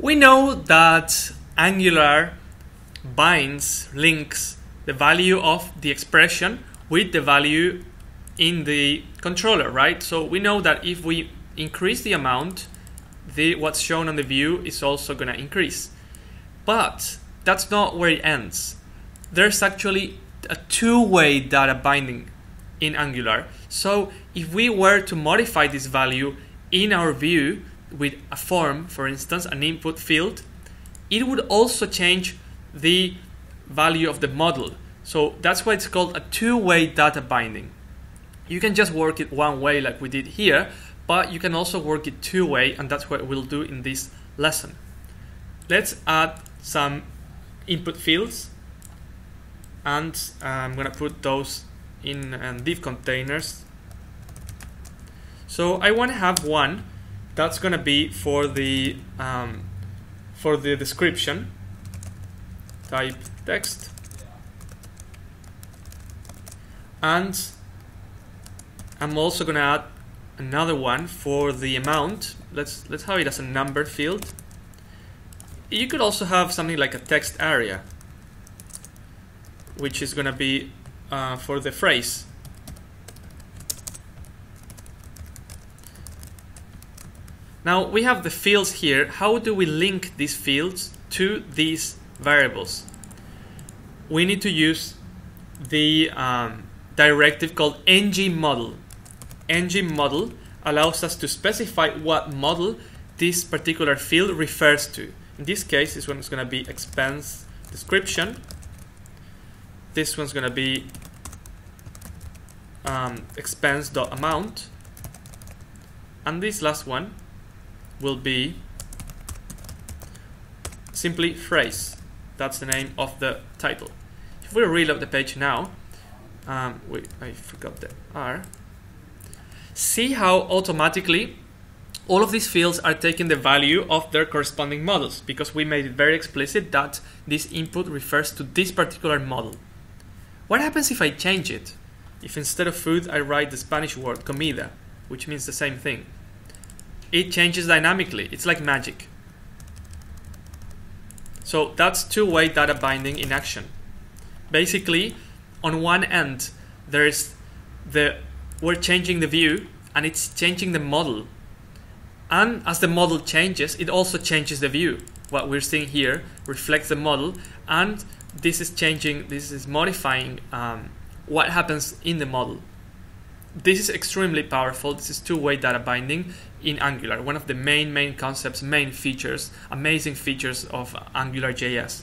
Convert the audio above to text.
We know that Angular binds, links the value of the expression with the value in the controller, right? So we know that if we increase the amount, the what's shown on the view is also going to increase. But that's not where it ends. There's actually a two-way data binding in Angular. So if we were to modify this value in our view with a form, for instance, an input field, it would also change the value of the model. So that's why it's called a two-way data binding. You can just work it one way like we did here, but you can also work it two-way and that's what we'll do in this lesson. Let's add some input fields and I'm gonna put those in um, div containers. So I want to have one that's gonna be for the um, for the description. Type text. And I'm also gonna add another one for the amount. Let's let's have it as a number field. You could also have something like a text area which is gonna be uh, for the phrase now we have the fields here how do we link these fields to these variables we need to use the um, directive called ng model. ng model allows us to specify what model this particular field refers to. In this case, this one is going to be expense description. This one's going to be um, expense.amount. And this last one will be simply phrase. That's the name of the title. If we reload the page now, um, wait, I forgot the R. See how automatically all of these fields are taking the value of their corresponding models because we made it very explicit that this input refers to this particular model. What happens if I change it? If instead of food I write the Spanish word comida, which means the same thing. It changes dynamically. It's like magic. So that's two-way data binding in action. Basically, on one end, there's the we're changing the view and it's changing the model. And as the model changes, it also changes the view. What we're seeing here reflects the model, and this is changing, this is modifying um, what happens in the model. This is extremely powerful. This is two-way data binding in Angular, one of the main, main concepts, main features, amazing features of Angular JS.